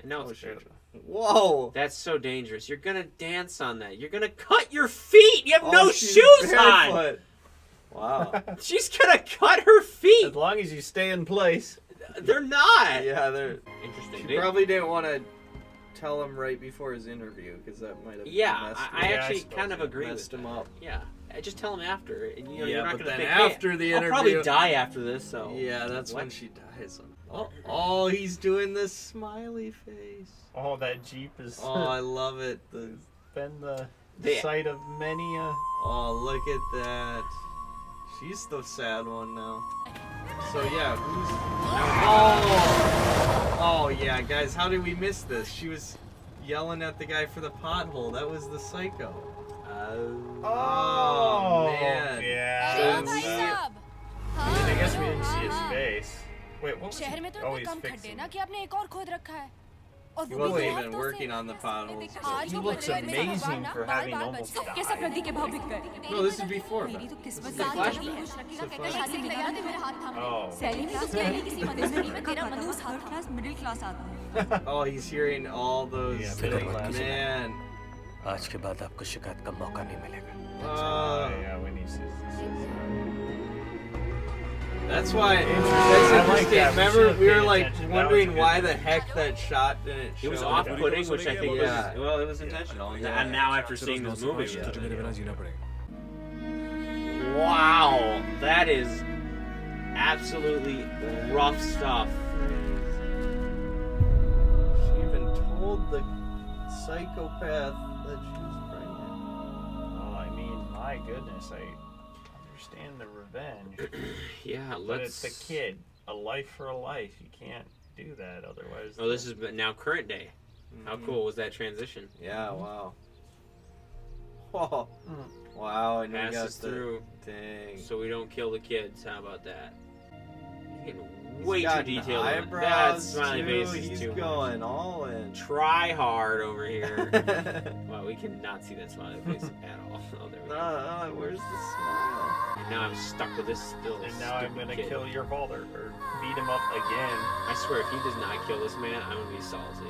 And now Oh it's shit. dangerous. Whoa. That's so dangerous. You're gonna dance on that. You're gonna cut your feet. You have Oh, no she's shoes on. barefoot. Wow. She's gonna cut her feet. As long as you stay in place. They're not. yeah, they're. Interesting. She probably didn't want to tell him right before his interview because that might have yeah, messed, I, I Yeah, I actually kind of you agree messed with him that. up. Yeah, I just tell him after. And, you know, Yeah, you're not but gonna then think, hey, after the I'll probably die after this. So Yeah, that's when she dies. Oh, oh, he's doing the smiley face. Oh, that Jeep is. Oh, I love it. The, been the, the of many a. Oh, look at that. She's the sad one now. So, yeah, who's. Oh! Oh, yeah, guys, how did we miss this? She was yelling at the guy for the pothole. That was the psycho. Uh, oh, oh man. Yeah. So, I guess we didn't see his face. Wait, what was शहर he? में तो oh, इतने he's कम खड्डे fixing. ना कि आपने एक और खोद रखा है और He वो wasn't भी दो even हफ्तों working से- on the potholes. आज He वो looks बच्चे मेरे amazing भगवान for ना having बाल-बाल almost बच्चे died. के सब रद्दी के भाव बिक गए No, this is before. मेरी तो किस्मत This is a काल flashback. चली खुश रखी It's a का कहते flashback. हासिल लगा दे मेरे हाथ थाम Oh. सैली में तो सैली किसी मनुष्य में तेरा मनुष्य हाथ क्लास मिडिल क्लास आदमी Oh, he's hearing all those. Yeah, things. middle class. Man. आज के बाद आपको शिकायत का मौका नहीं मिलेगा Uh, yeah, when he sees That's why. That's I interesting. Like that. Remember, we, were like wondering why the heck that shot didn't. Show it was off-putting, which I think yeah. was well, it was intentional. Yeah. And now after so seeing this movie, yeah. wow, that is absolutely rough stuff. She even told the psychopath that she was pregnant. Oh, I mean, my goodness, I understand the revenge, Yeah, but let's. it's the kid. A life for a life. You can't do that otherwise. Oh, this is now current day. How Mhm. cool was that transition? Yeah. Wow. Oh. Wow. And you got Passes the through, dang. so we don't kill the kids. How about that? He's getting He's way too detailed. on it. That Eyebrows smiley too. face is He's too much. going all in. Try hard over here. wow, we cannot see that smiley face at all. Oh, there we no, go. no, where's the smile? And now I'm stuck with this still. And now I'm gonna kid. kill your father or beat him up again. I swear, if he does not kill this man, I'm gonna be salty.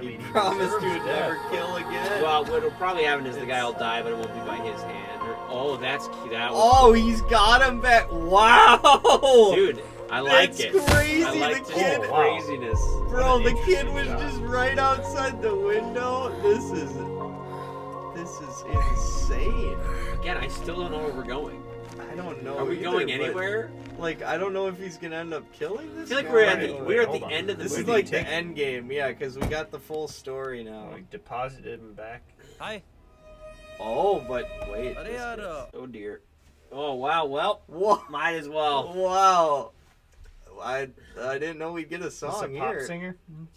I He mean, he promised deserves he would never kill again. Well, what'll probably happen is the guy will die, but it won't be by his hand. Or, oh, that's cute. That was Oh, he's got him back. Wow. dude. I like That's it. crazy, I like the kid- Oh, wow. craziness. Bro, the kid was shot. just right outside the window. This is this is insane. Again, I still don't know where we're going. I don't know. Are we either, going anywhere? Like, I don't know if he's gonna end up killing this. I feel like we're at the wait, we're wait, at the end of the. This movie. is like the end game, yeah, because we got the full story now. We deposited him back. Hi. Oh, but wait. oh dear. Oh wow. Well, what? might as well. Wow. I I didn't know we'd get a song a here. singer.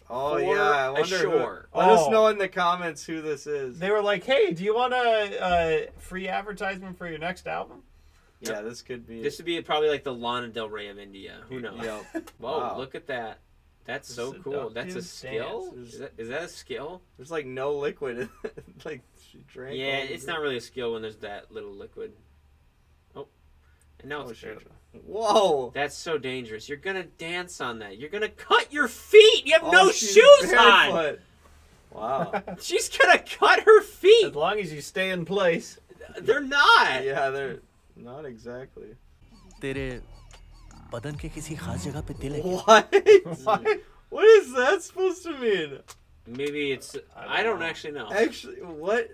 Oh or yeah, I wonder. Sure. Let oh. us know in the comments who this is. They were like, "Hey, do you want a, a free advertisement for your next album?" Yeah, this could be. This would be probably like the Lana Del Rey of India. Who knows? Yep. Whoa, Wow. look at that. That's so cool. That's a skill. Is that, is that a skill? There's like no liquid. like she drank. Yeah, it's not really a skill when there's that little liquid. Oh, and now Oh, it's shit. Whoa. That's so dangerous. You're gonna dance on that. You're gonna cut your feet. You have Oh, no shoes on. Wow. She's gonna cut her feet. As long as you stay in place. They're not. yeah, they're not exactly. तेरे बदन के किसी खास जगह पे तिल है क्या? What? What? what is that supposed to mean? Maybe it's. I I don't don't, know. actually know. Actually, what?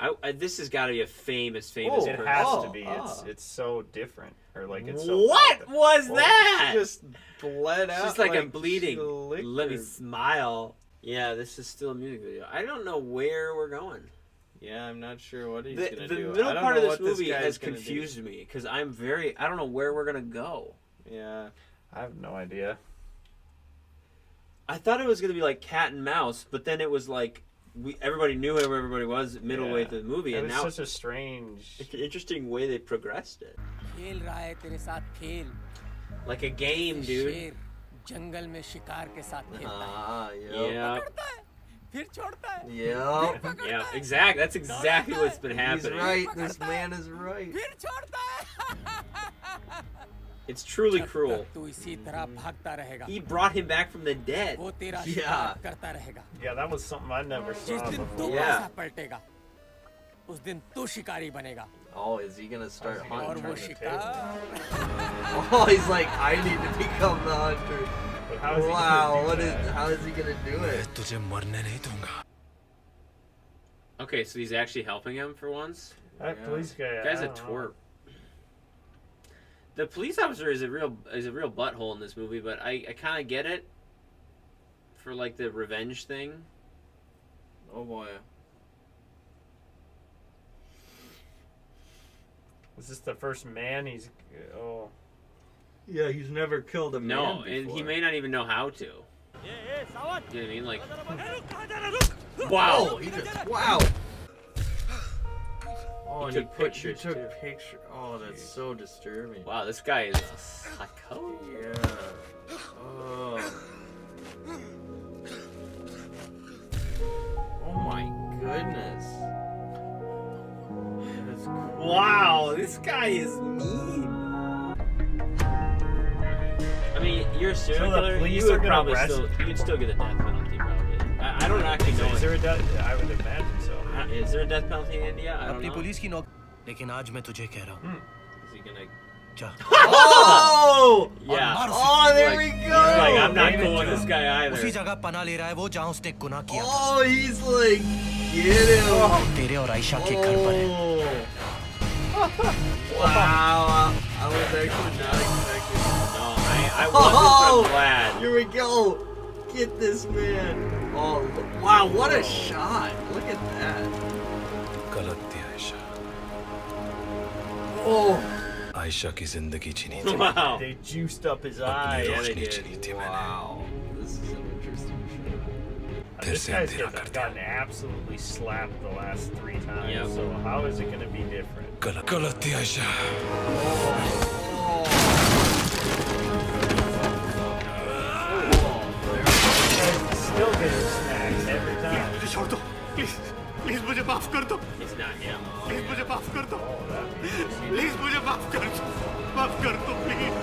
I, I, this has got to be a famous, famous Oh, It person. has Oh, to be. It's ah. it's so different, or like it's so what was Well, that? She just bled out. She's like, I'm she bleeding. licked Let me her. smile. Yeah, this is still a music video. I don't know where we're going. Yeah, I'm not sure what he's The, gonna the do. I middle don't part know of this what movie guy's has gonna do. confused me because I'm very. I don't know where we're gonna go. Yeah. I have no idea. I thought it was gonna be like cat and mouse, but then it was like we everybody knew where everybody was middle way Yeah. through the movie, It and was now such a strange. it's an interesting way they progressed it, खेल रहा है तेरे साथ खेल like a game, dude. शेर जंगल में शिकार के साथ खेलता है Ah, yeah. Yeah, पकड़ता है फिर छोड़ता है Yeah. yeah, exactly. That's exactly what's been He's happening. right. This man is right. फिर छोड़ता है It's truly जब cruel. तक तू इसी तरह भागता रहेगा He brought him back from the dead. वो तेरा Yeah. शिकार करता रहेगा Yeah, that was something I never जिस saw दिन तू before. Yeah. पासा पलटेगा उस दिन तू शिकारी बनेगा Oh, is he gonna start How's he gonna और hunting? वो turn the शिकार Oh, he's like, I need to become the hunter. How is wow, he gonna do what is, how is he gonna do it? Okay, so he's actually helping him for once. That yeah. police guy. Guy's a twerp. Know. The police officer is a real is a real butthole in this movie, but I, I kind of get it for like the revenge thing. Oh boy. Is this the first man he's? Oh. Yeah, he's never killed a man No, before. and he may not even know how to. You know what I mean? Like, Oh, wow. he just wow. Oh, He and took pi- pictures, He took too. picture. Oh, that's so disturbing. Wow, this guy is a psycho. Yeah. Oh. Oh my goodness. Wow, this guy is mean I mean, you're a serial So the killer. police You would are gonna probably arrest- still, you'd still get a death penalty, probably. I, I don't actually know. is there a death? I would imagine so. Is there a death penalty in India? I don't अपनी know. Police की नौकरी लेकिन आज मैं तुझे कह रहा हूँ Is he gonna? जा Oh! Yeah. Oh, there Like- we He's go. like, I'm not David cool with this guy उसी either. जगह पना ले रहा है वो जहाँ उसने गुनाह किया था Oh, he's like, get him. तेरे और आयशा के घर पर है Oh. wow. I was actually not expecting. No, I, I wasn't, but Oh, I'm glad. Here we go. Get this man. Oh, wow, what a shot. Look at that. गलत थी Ayesha Oh. Ayesha की जिंदगी छीनी थी Wow. They juiced up his अपनी eye. yeah, they Roshni did. छीनी थी मैंने Wow. This is an interesting show. This फिर से guy's अंधेरा gets- कर दिया gotten absolutely slapped the last three times. Yep. So how is it going to be different? गलत गलत थी Ayesha Still getting snacks every time. छोड़ दो प्लीज प्लीज मुझे माफ कर दो It's not him. प्लीज मुझे माफ कर दो Oh, that प्लीज मुझे माफ कर दो माफ कर दो please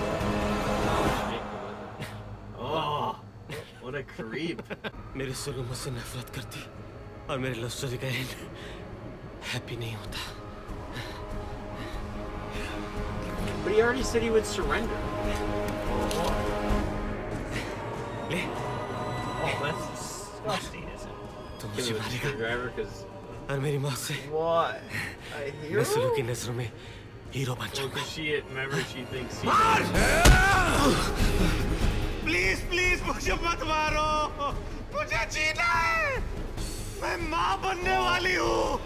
Oh, what a creep. मेरे शुरू मुझसे नफरत करती और मेरे लव स्टोरी का एंड हैप्पी नहीं होता But he already said he would surrender. ले Oh, that's मारेगा because और मेरी मौत से मैं सुलू? की नज़रों में हीरो बन Oh, जाऊँगा. प्लीज़ प्लीज़ मुझे मत मारो मुझे जीना है मैं माँ बनने वाली हूँ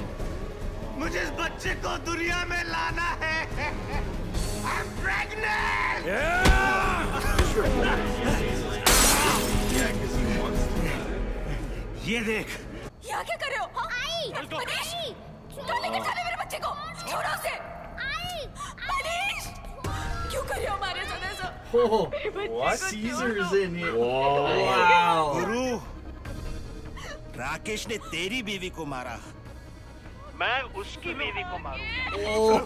मुझे इस बच्चे को दुनिया में लाना है I'm pregnant! Yeah, ये देख यहाँ क्या कर रहे हो हाँ? मनीष कहाँ लेकर जा रहे हो मेरे बच्चे को छोड़ो उसे मनीष क्यों कर रहे हो हमारे साथ ऐसा Oh, What? Caesar's in here. Whoa. Wow. गुरु राकेश ने तेरी बीवी को मारा मैं उसकी बीवी को मारूंगा Oh,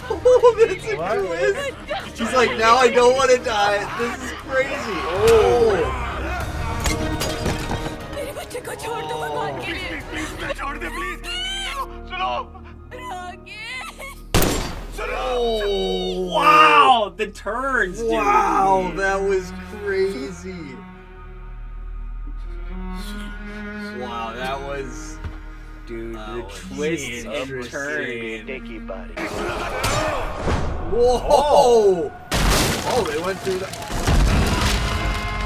that's a twist. She's like, now I don't want to die. This is crazy. Oh. छोड़ दो भगवान के लिए छोड़ दे प्लीज सुनो Rakesh Oh. Wow, the turns, dude. Wow, that was crazy. Wow, that was. Dude, That the was twists and interesting. turns. Whoa! Oh, they went through the.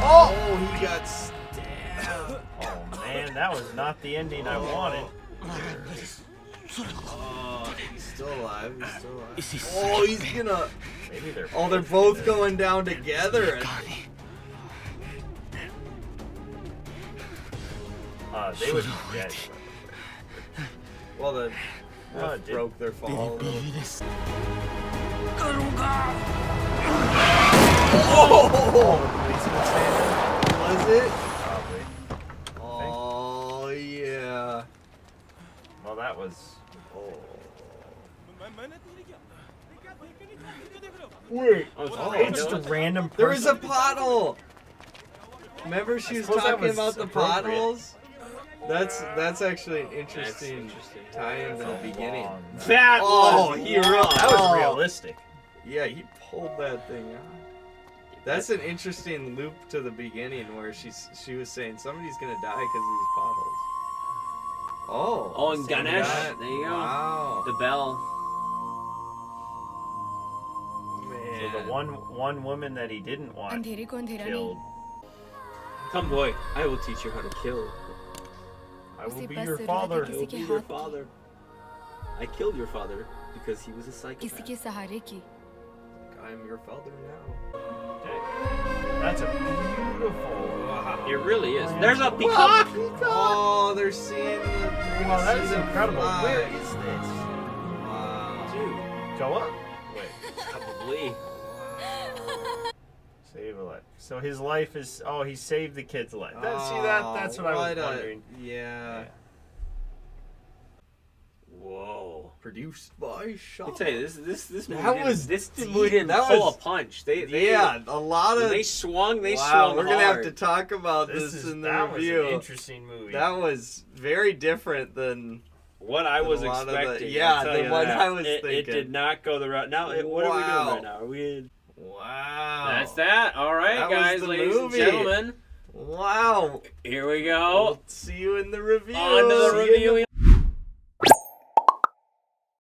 Oh, he got stabbed. Oh man, that was not the ending I wanted. Oh, he's still alive. He's still alive. Oh, he's gonna. Oh, they're both going down together. Uh, they would be dead. Well, the uh, broke their fall. Oh! Was it? Well, that was. Oh. Wait. Oh, it's Oh, It's just a random person. There was a pothole. Remember she was talking was about the potholes? That's that's actually an interesting, interesting. tie into the beginning. Long- That Oh, was he real- That was realistic. Yeah, he pulled that thing out. That's an interesting loop to the beginning where she's she was saying somebody's gonna die because of these potholes. Oh. Oh, and Ganesh. Guy. There you go. Wow. The bell. Man. So the one one woman that he didn't want killed. Come, boy. I will teach you how to kill. I will be your father. I will be your father. I killed your father because he was a psychopath. I am your father now. That's a beautiful it really is. Oh, there's a peacock. Oh, they're seeing the. Oh, they're Wow, that is incredible. fly. Where is this? Wow. Dude, Go up. Wait. Probably. Save a life. So his life is. Oh, he saved the kid's life. That, see that? That's what, I was a- wondering. yeah. Whoa. Produced by Shaw. I tell you, this this this movie That didn't- was this deep. movie didn't That pull was- a punch. They, they yeah, a lot when of. they swung. They wow, swung we're gonna have to talk about This this, is in the that review. was an interesting movie. that was very different than. What I than was a lot of the- expecting. yeah, the one that. I was it, It did not go the route. Now, it- what are we Wow. doing right now? Are we? Wow. That's that. All right, That was guys, the ladies movie. and gentlemen. Wow. Here we go. We'll see you in the review. On to the See review.